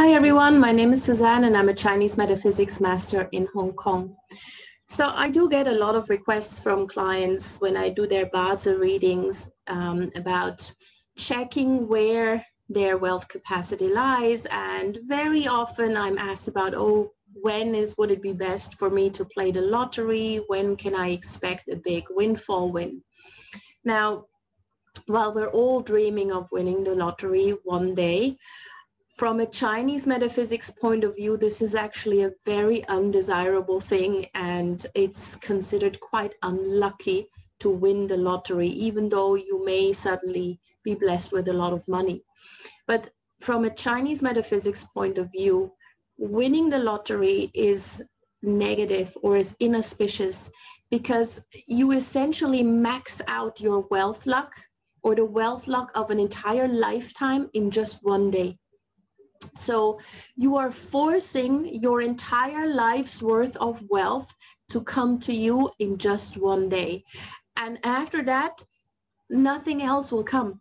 Hi everyone, my name is Suzanne and I'm a Chinese metaphysics master in Hong Kong. So I do get a lot of requests from clients when I do their Bazi readings um, about checking where their wealth capacity lies. And very often I'm asked about, oh, when is would it be best for me to play the lottery? When can I expect a big windfall win? Now, while we're all dreaming of winning the lottery one day, from a Chinese metaphysics point of view, this is actually a very undesirable thing, and it's considered quite unlucky to win the lottery, even though you may suddenly be blessed with a lot of money. But from a Chinese metaphysics point of view, winning the lottery is negative or is inauspicious because you essentially max out your wealth luck or the wealth luck of an entire lifetime in just one day. So you are forcing your entire life's worth of wealth to come to you in just one day. And after that, nothing else will come.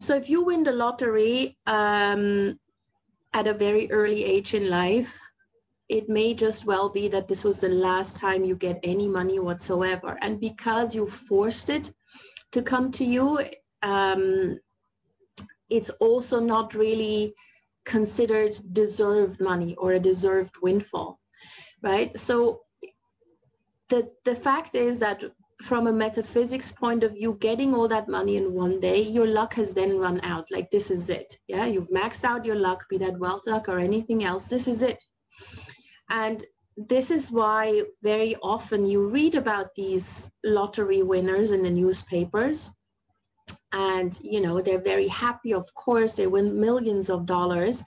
So if you win the lottery um, at a very early age in life, it may just well be that this was the last time you get any money whatsoever. And because you forced it to come to you, um, it's also not really considered deserved money or a deserved windfall, right? So the, the fact is that from a metaphysics point of view, getting all that money in one day, your luck has then run out. Like this is it. Yeah, you've maxed out your luck, be that wealth luck or anything else. This is it. And this is why very often you read about these lottery winners in the newspapers and you know they're very happy of course they win millions of dollars.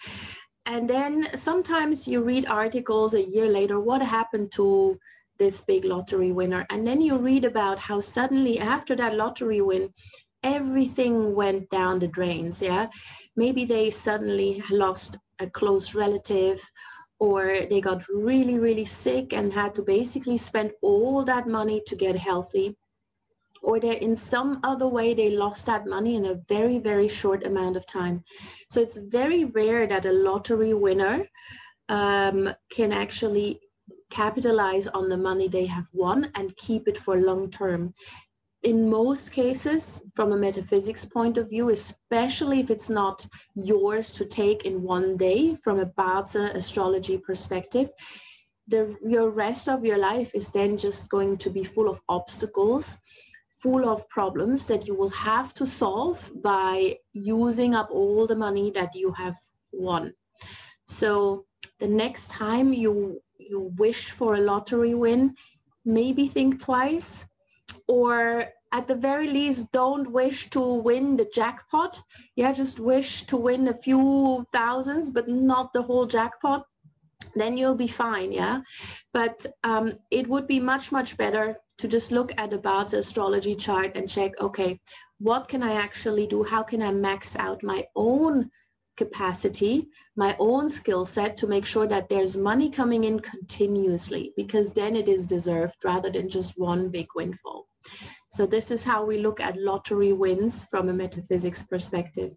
And then sometimes you read articles a year later what happened to this big lottery winner? And then you read about how suddenly after that lottery win everything went down the drains yeah? Maybe they suddenly lost a close relative or they got really really sick and had to basically spend all that money to get healthy or they in some other way they lost that money in a very very short amount of time. So it's very rare that a lottery winner um, can actually capitalize on the money they have won and keep it for long term. In most cases from a metaphysics point of view especially if it's not yours to take in one day from a Bazi astrology perspective the your rest of your life is then just going to be full of obstacles full of problems that you will have to solve by using up all the money that you have won. So the next time you you wish for a lottery win, maybe think twice or at the very least don't wish to win the jackpot yeah just wish to win a few thousands but not the whole jackpot then you'll be fine yeah but um, it would be much much better to just look at about the astrology chart and check, okay, what can I actually do? How can I max out my own capacity, my own skill set to make sure that there's money coming in continuously because then it is deserved rather than just one big windfall. So this is how we look at lottery wins from a metaphysics perspective.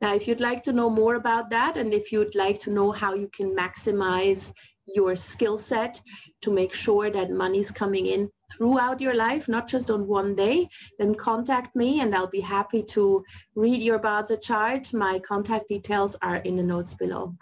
Now, if you'd like to know more about that, and if you'd like to know how you can maximize your skill set to make sure that money's coming in throughout your life, not just on one day, then contact me and I'll be happy to read your Bazi chart. My contact details are in the notes below.